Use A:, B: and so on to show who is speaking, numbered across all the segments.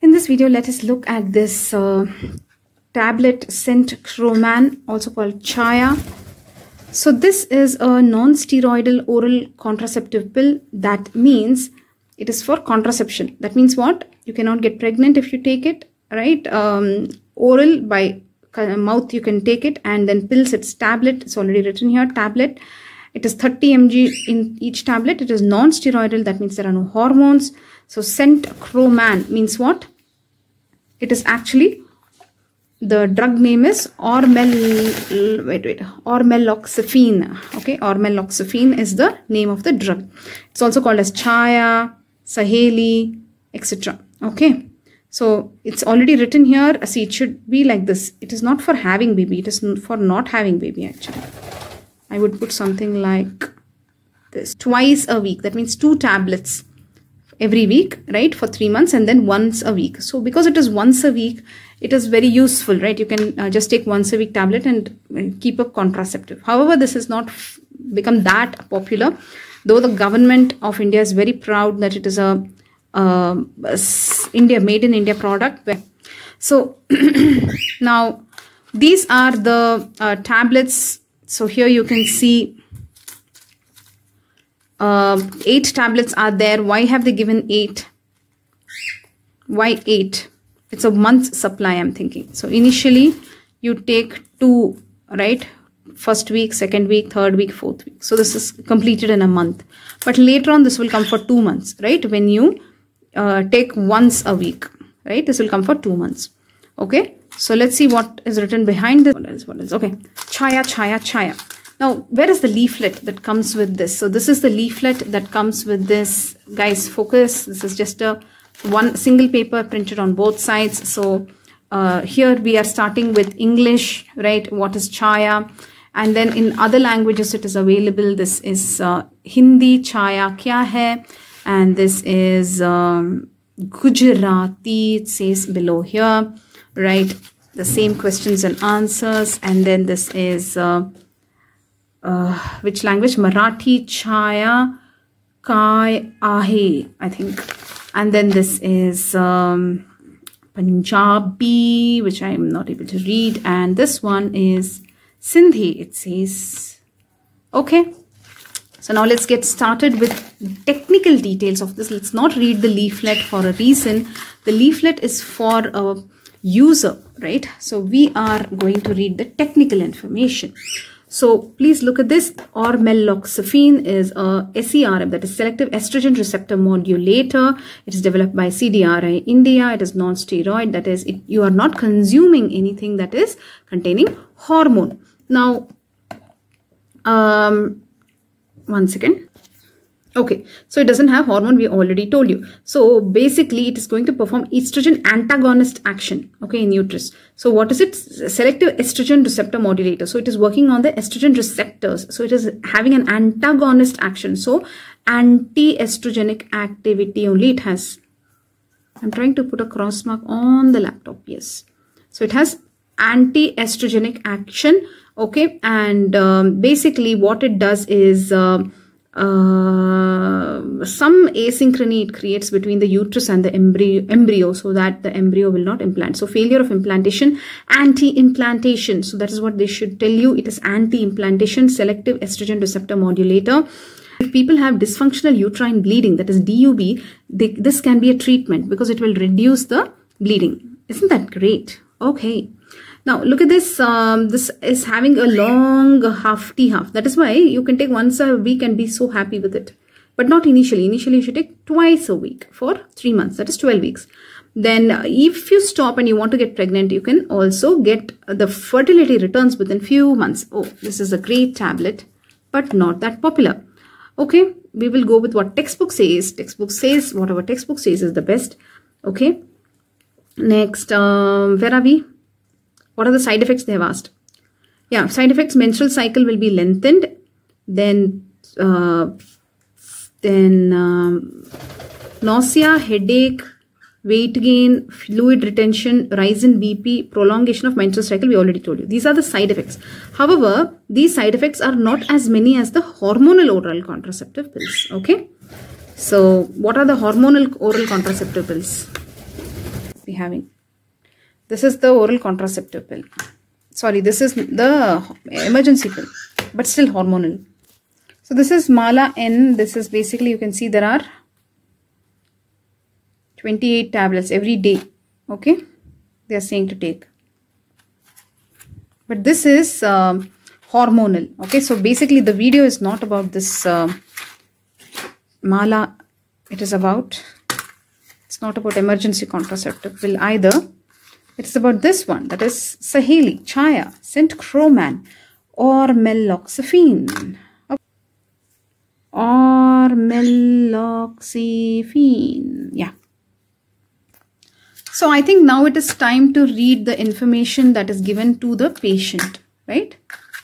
A: In this video, let us look at this uh, tablet Centchroman, also called Chaya. So this is a non-steroidal oral contraceptive pill. That means it is for contraception. That means what? You cannot get pregnant if you take it, right? Um, oral by mouth you can take it and then pills it's tablet. It's already written here, tablet. It is 30 mg in each tablet. It is non-steroidal. That means there are no hormones. So Centchroman means what? It is actually the drug name is Ormel, wait, wait, Ormeloxifene. Okay, Ormeloxifene is the name of the drug. It's also called as Chaya, Saheli, etc. Okay, so it's already written here. See, it should be like this. It is not for having baby. It is for not having baby actually. I would put something like this. Twice a week. That means two tablets every week, right? For three months and then once a week. So because it is once a week, it is very useful, right? You can uh, just take once a week tablet and uh, keep a contraceptive. However, this has not become that popular, though the government of India is very proud that it is a, uh, a India made in India product. So now these are the uh, tablets. So here you can see uh, eight tablets are there. Why have they given eight? Why eight? It's a month's supply, I'm thinking. So initially, you take two, right? First week, second week, third week, fourth week. So this is completed in a month. But later on, this will come for two months, right? When you uh, take once a week, right? This will come for two months. Okay. So let's see what is written behind this. What is, what is, okay. Chaya, chaya, chaya. Now, where is the leaflet that comes with this? So this is the leaflet that comes with this. Guys, focus. This is just a one single paper printed on both sides. So uh, here we are starting with English, right? What is Chaya? And then in other languages it is available. This is uh, Hindi, Chaya kya hai? And this is um, Gujarati, it says below here, right? The same questions and answers. And then this is... Uh, uh, which language? Marathi, Chaya, Kai, Ahe, I think. And then this is um, Punjabi, which I am not able to read. And this one is Sindhi, it says. Okay. So now let's get started with technical details of this. Let's not read the leaflet for a reason. The leaflet is for a user, right? So we are going to read the technical information. So please look at this. Or Ormeloxifene is a SERM, that is selective estrogen receptor modulator. It is developed by CDRI India. It is non-steroid. That is, it, you are not consuming anything that is containing hormone. Now, um, one second. Okay, so it doesn't have hormone, we already told you. So basically it is going to perform estrogen antagonist action, okay, in uterus. So what is it? Selective estrogen receptor modulator. So it is working on the estrogen receptors. So it is having an antagonist action. So anti-estrogenic activity only it has. I'm trying to put a cross mark on the laptop, yes. So it has anti-estrogenic action, okay, and um, basically what it does is... Uh, uh, some asynchrony it creates between the uterus and the embryo, embryo so that the embryo will not implant. So failure of implantation, anti-implantation. So that is what they should tell you. It is anti-implantation, selective estrogen receptor modulator. If people have dysfunctional uterine bleeding, that is DUB, they, this can be a treatment because it will reduce the bleeding. Isn't that great? Okay. Now look at this. Um, this is having a long half T half. That is why you can take once a week and be so happy with it. But not initially. Initially you should take twice a week for three months. That is 12 weeks. Then if you stop and you want to get pregnant, you can also get the fertility returns within few months. Oh, this is a great tablet, but not that popular. Okay, we will go with what textbook says. Textbook says whatever textbook says is the best. Okay. Next, um, where are we? What are the side effects they have asked? Yeah, side effects, menstrual cycle will be lengthened. Then, uh, then um, nausea, headache, weight gain, fluid retention, rise in BP, prolongation of menstrual cycle, we already told you. These are the side effects. However, these side effects are not as many as the hormonal oral contraceptive pills. Okay. So, what are the hormonal oral contraceptive pills? we're having. This is the oral contraceptive pill. Sorry, this is the emergency pill, but still hormonal. So this is Mala N. This is basically, you can see there are 28 tablets every day. Okay, they are saying to take. But this is um, hormonal. Okay, so basically the video is not about this uh, Mala. It is about, it's not about emergency contraceptive pill either. It's about this one that is Saheli, Chaya, Centchroman or Meloxifene or meloxifene. Yeah. So I think now it is time to read the information that is given to the patient, right?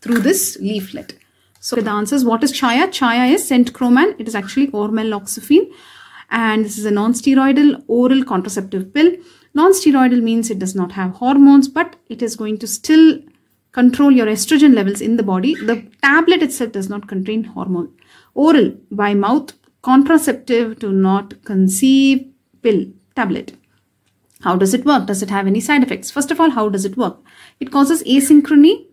A: Through this leaflet. So the answer is what is Chaya? Chaya is centchroman. It is actually ormeloxifene. And this is a non-steroidal oral contraceptive pill. Non-steroidal means it does not have hormones, but it is going to still control your estrogen levels in the body. The tablet itself does not contain hormone. Oral by mouth contraceptive to not conceive pill tablet. How does it work? Does it have any side effects? First of all, how does it work? It causes asynchrony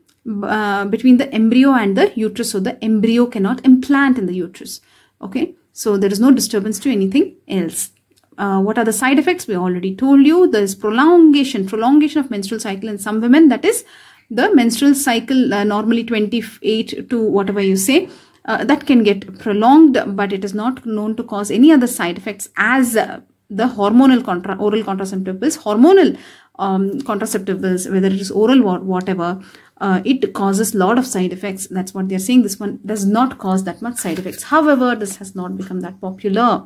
A: uh, between the embryo and the uterus. So the embryo cannot implant in the uterus. Okay. So there is no disturbance to anything else. Uh, what are the side effects? We already told you. There is prolongation, prolongation of menstrual cycle in some women. That is the menstrual cycle uh, normally 28 to whatever you say. Uh, that can get prolonged, but it is not known to cause any other side effects as uh, the hormonal contra oral contraceptive pills, hormonal um, contraceptive pills, whether it is oral or whatever, uh, it causes a lot of side effects. That's what they're saying. This one does not cause that much side effects. However, this has not become that popular.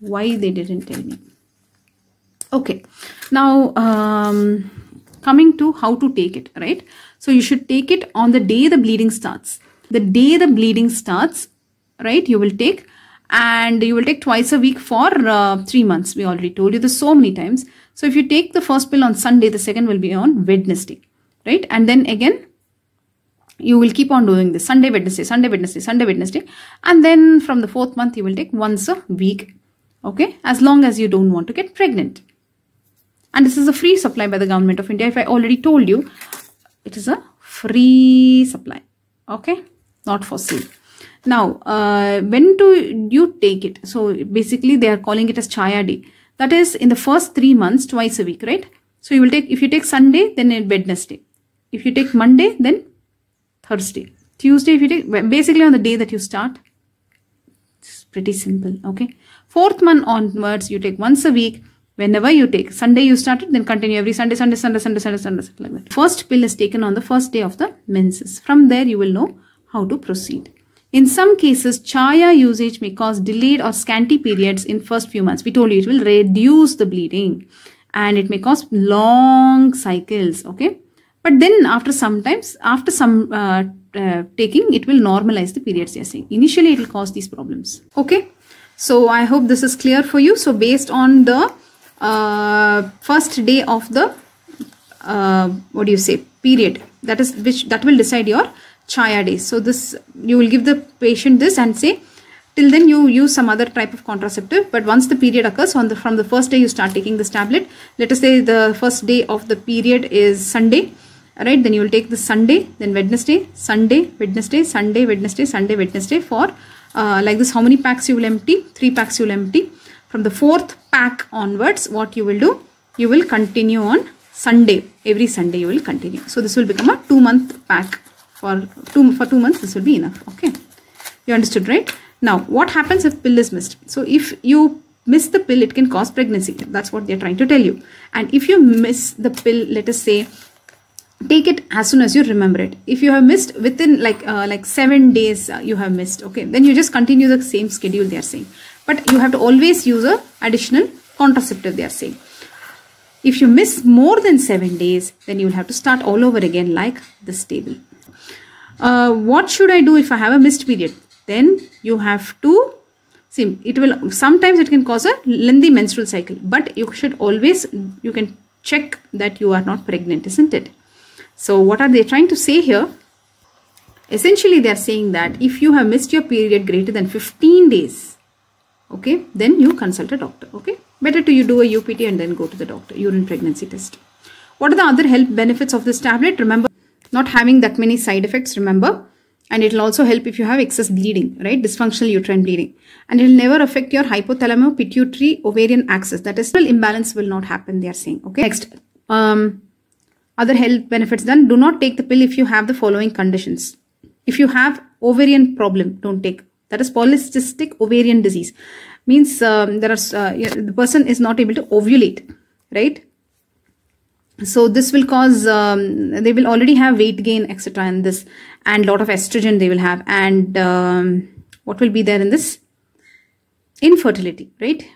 A: Why they didn't tell me. Okay. Now, um, coming to how to take it, right? So you should take it on the day the bleeding starts. The day the bleeding starts, right? You will take and you will take twice a week for uh, three months. We already told you this so many times. So if you take the first pill on Sunday, the second will be on Wednesday, right? And then again, you will keep on doing this Sunday, Wednesday, Sunday, Wednesday, Sunday, Wednesday. And then from the fourth month, you will take once a week, okay? As long as you don't want to get pregnant. And this is a free supply by the government of India. If I already told you, it is a free supply, okay? Not for sale. Now, uh, when do you take it? So basically they are calling it as Chaya day. That is in the first three months, twice a week, right? So you will take, if you take Sunday, then Wednesday. If you take Monday, then Thursday. Tuesday, if you take, basically on the day that you start, it's pretty simple, okay? Fourth month onwards, you take once a week. Whenever you take, Sunday you started, then continue every Sunday, Sunday, Sunday, Sunday, Sunday, Sunday, Sunday like that. First pill is taken on the first day of the menses. From there, you will know how to proceed. In some cases, chaya usage may cause delayed or scanty periods in first few months. We told you it will reduce the bleeding and it may cause long cycles. Okay. But then after sometimes, after some uh, uh, taking, it will normalize the periods saying. Initially, it will cause these problems. Okay. So I hope this is clear for you. So based on the uh, first day of the, uh, what do you say, period, that is which that will decide your chaya days. So this you will give the patient this and say till then you use some other type of contraceptive but once the period occurs on the from the first day you start taking this tablet let us say the first day of the period is Sunday right then you will take the Sunday then Wednesday Sunday Wednesday Sunday Wednesday Sunday Wednesday for uh, like this how many packs you will empty? Three packs you will empty. From the fourth pack onwards what you will do? You will continue on Sunday. Every Sunday you will continue. So this will become a two month pack. For two for two months this will be enough. Okay. You understood right? Now what happens if pill is missed? So if you miss the pill it can cause pregnancy. That's what they're trying to tell you. And if you miss the pill let us say take it as soon as you remember it. If you have missed within like uh, like seven days uh, you have missed okay? Then you just continue the same schedule they are saying. But you have to always use a additional contraceptive they are saying. If you miss more than seven days then you will have to start all over again like this table. Uh, what should I do if I have a missed period? Then you have to see it will sometimes it can cause a lengthy menstrual cycle, but you should always you can check that you are not pregnant, isn't it? So what are they trying to say here? Essentially, they are saying that if you have missed your period greater than 15 days, okay, then you consult a doctor, okay. better to you do a UPT and then go to the doctor, urine pregnancy test. What are the other health benefits of this tablet? Remember, not having that many side effects, remember. And it will also help if you have excess bleeding, right? Dysfunctional uterine bleeding. And it will never affect your hypothalamo pituitary ovarian axis. That is, imbalance will not happen, they are saying. Okay. Next, um, other health benefits then do not take the pill if you have the following conditions. If you have ovarian problem, don't take. That is polycystic ovarian disease. Means um, there are uh, the person is not able to ovulate, right? so this will cause um, they will already have weight gain etc in this and lot of estrogen they will have and um, what will be there in this infertility right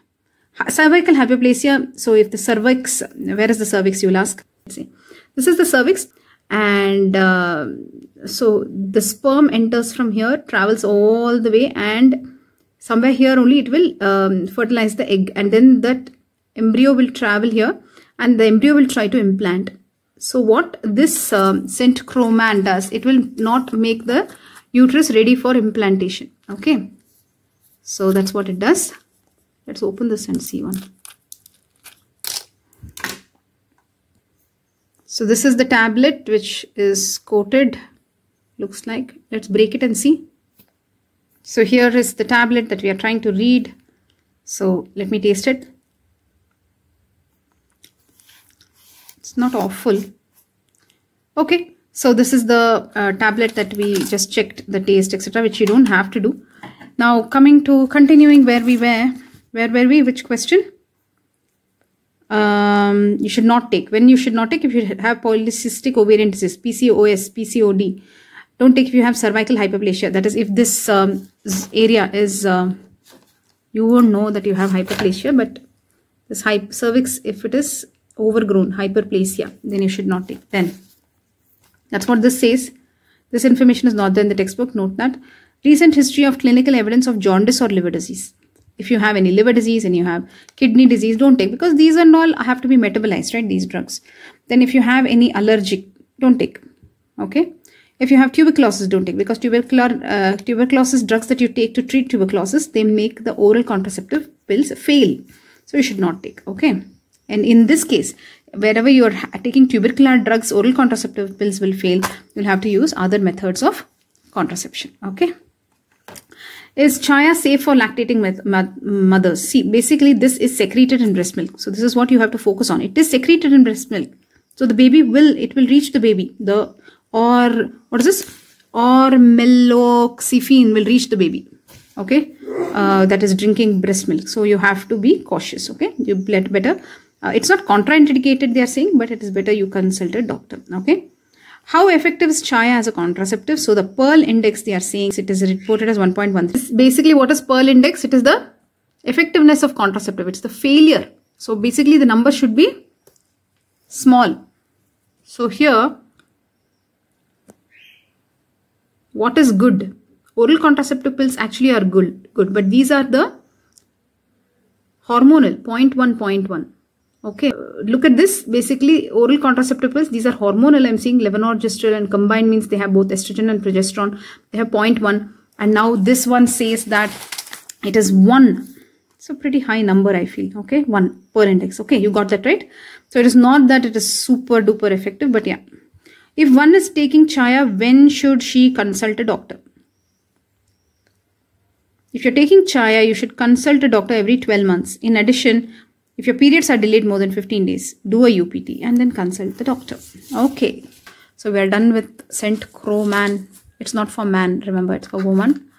A: cervical hyperplasia so if the cervix where is the cervix you will ask Let's see this is the cervix and uh, so the sperm enters from here travels all the way and somewhere here only it will um, fertilize the egg and then that embryo will travel here and the embryo will try to implant. So what this um, does, it will not make the uterus ready for implantation. Okay. So that's what it does. Let's open this and see one. So this is the tablet which is coated. Looks like. Let's break it and see. So here is the tablet that we are trying to read. So let me taste it. it's not awful okay so this is the uh, tablet that we just checked the taste etc which you don't have to do now coming to continuing where we were where were we which question um, you should not take. When you should not take if you have polycystic ovarian disease pcos pcod don't take if you have cervical hyperplasia. That is if this um, area is uh, you won't know that you have hyperplasia but this cervix if it is overgrown hyperplasia then you should not take. Then that's what this says. This information is not there in the textbook. Note that. Recent history of clinical evidence of jaundice or liver disease if you have any liver disease and you have kidney disease don't take because these are all have to be metabolized right these drugs then if you have any allergic don't take okay if you have tuberculosis don't take because tubercular uh, tuberculosis drugs that you take to treat tuberculosis they make the oral contraceptive pills fail so you should not take okay and in this case, wherever you are taking tubercular drugs, oral contraceptive pills will fail. You'll have to use other methods of contraception. Okay. Is chaya safe for lactating mothers? See, basically this is secreted in breast milk. So this is what you have to focus on. It is secreted in breast milk. So the baby will, it will reach the baby. The, or, what is this? Ormeloxifene will reach the baby. Okay. Uh, that is drinking breast milk. So you have to be cautious. Okay. You better uh, it's not contraindicated, they are saying, but it is better you consult a doctor. Okay. How effective is chaya as a contraceptive? So the Pearl index, they are saying it is reported as 1.1. Basically, what is Pearl index? It is the effectiveness of contraceptive. It's the failure. So basically, the number should be small. So here, what is good? Oral contraceptive pills actually are good, good, but these are the hormonal 0.1, 0.1 okay look at this. Basically oral contraceptive pills these are hormonal. I'm seeing levonorgestrel and combined means they have both estrogen and progesterone. They have 0.1 and now this one says that it is 1 it's a pretty high number i feel. Okay 1 Pearl index. Okay you got that right? So it is not that it is super duper effective but yeah. If one is taking chaya when should she consult a doctor? If you're taking chaya, you should consult a doctor every 12 months. In addition, if your periods are delayed more than 15 days, do a UPT and then consult the doctor. Okay. So we are done with Centchroman. It's not for man. Remember, it's for woman.